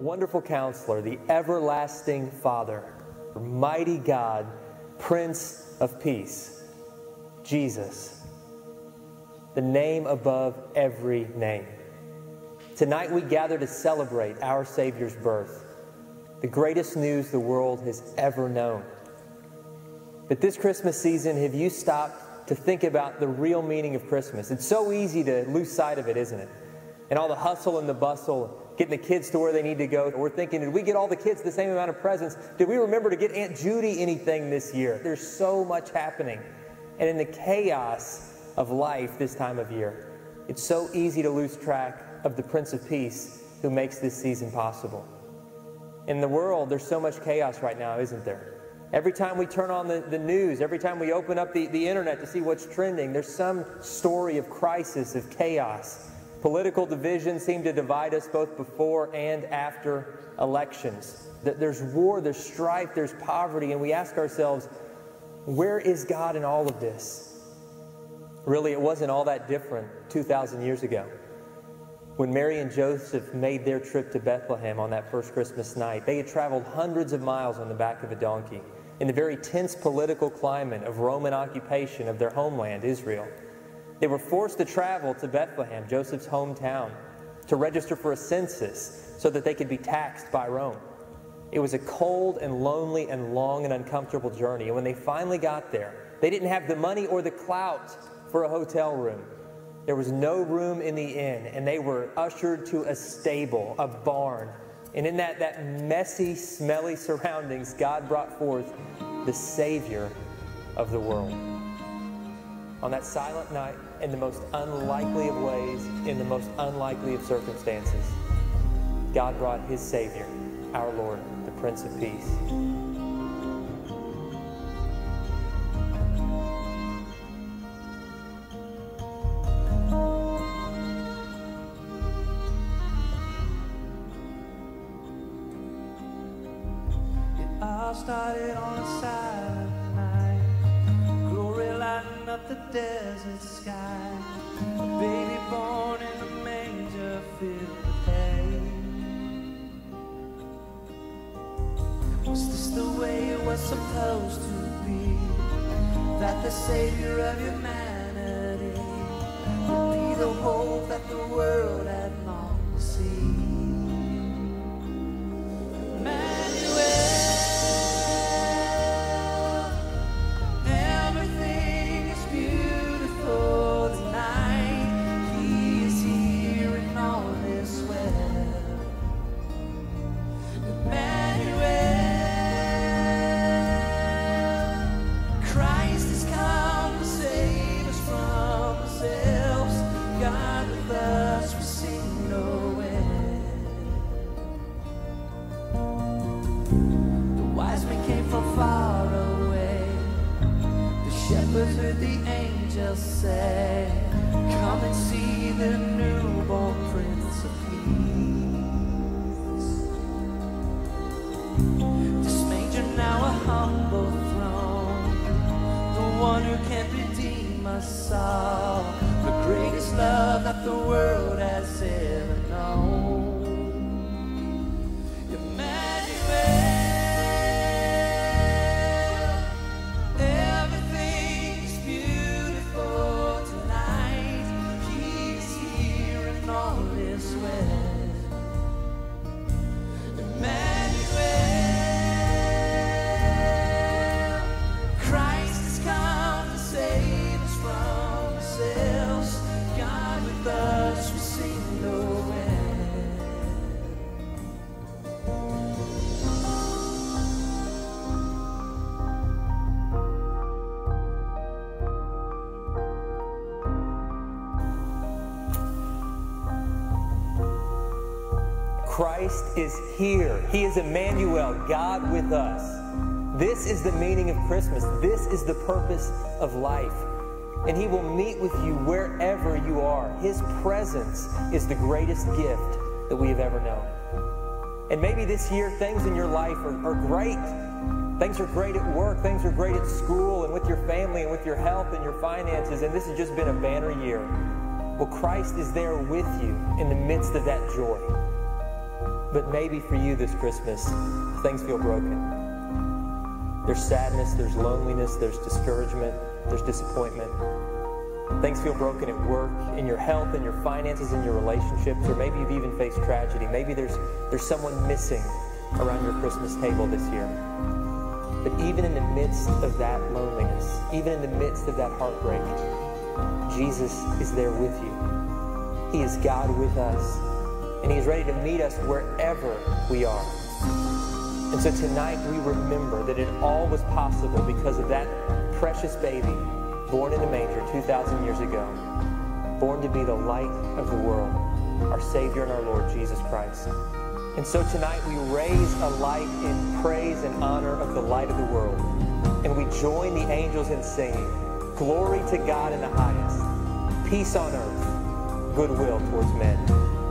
Wonderful counselor, the everlasting Father, mighty God, Prince of Peace, Jesus, the name above every name. Tonight we gather to celebrate our Savior's birth, the greatest news the world has ever known. But this Christmas season, have you stopped to think about the real meaning of Christmas? It's so easy to lose sight of it, isn't it? And all the hustle and the bustle, getting the kids to where they need to go. We're thinking, did we get all the kids the same amount of presents? Did we remember to get Aunt Judy anything this year? There's so much happening. And in the chaos of life this time of year, it's so easy to lose track of the Prince of Peace who makes this season possible. In the world, there's so much chaos right now, isn't there? Every time we turn on the, the news, every time we open up the, the internet to see what's trending, there's some story of crisis, of chaos. Political divisions seem to divide us both before and after elections. That there's war, there's strife, there's poverty, and we ask ourselves, where is God in all of this? Really, it wasn't all that different 2,000 years ago. When Mary and Joseph made their trip to Bethlehem on that first Christmas night, they had traveled hundreds of miles on the back of a donkey in the very tense political climate of Roman occupation of their homeland, Israel. They were forced to travel to Bethlehem, Joseph's hometown, to register for a census so that they could be taxed by Rome. It was a cold and lonely and long and uncomfortable journey. And when they finally got there, they didn't have the money or the clout for a hotel room. There was no room in the inn, and they were ushered to a stable, a barn, and in that, that messy, smelly surroundings, God brought forth the Savior of the world. On that silent night, in the most unlikely of ways, in the most unlikely of circumstances, God brought His Savior, our Lord, the Prince of Peace. started on silent up the desert sky. A baby born in the manger filled with hay. Was this the way it was supposed to be? That the Savior of humanity would be the hope that the world had longed to see. Heard the angels say, Come and see the newborn Prince of Peace. This manger now a humble throne, the one who can redeem us all, the greatest love that the world has ever known. Christ is here. He is Emmanuel, God with us. This is the meaning of Christmas. This is the purpose of life. And He will meet with you wherever you are. His presence is the greatest gift that we have ever known. And maybe this year things in your life are, are great. Things are great at work, things are great at school and with your family and with your health and your finances, and this has just been a banner year. Well, Christ is there with you in the midst of that joy. But maybe for you this Christmas, things feel broken. There's sadness, there's loneliness, there's discouragement, there's disappointment. Things feel broken at work, in your health, in your finances, in your relationships, or maybe you've even faced tragedy. Maybe there's, there's someone missing around your Christmas table this year. But even in the midst of that loneliness, even in the midst of that heartbreak, Jesus is there with you. He is God with us, and He is ready to meet us wherever we are. And so tonight we remember that it all was possible because of that precious baby born in a manger 2,000 years ago, born to be the light of the world, our Savior and our Lord Jesus Christ. And so tonight we raise a light in praise and honor of the light of the world. And we join the angels in singing, Glory to God in the highest, peace on earth, goodwill towards men.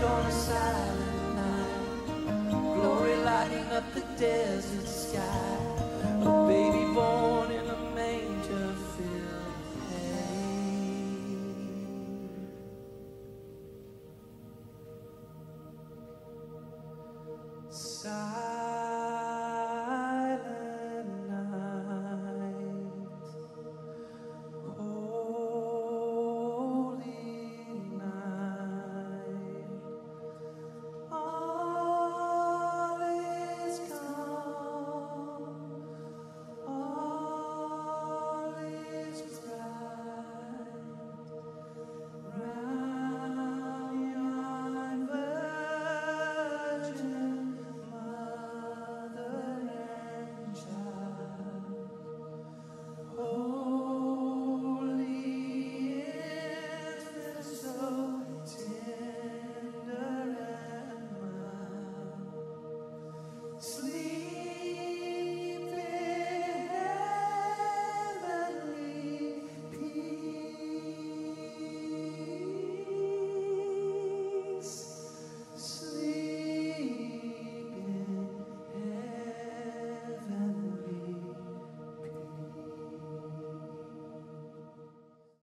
Started on a silent night, glory lighting up the desert sky. A baby born in a manger filled with hay. Silent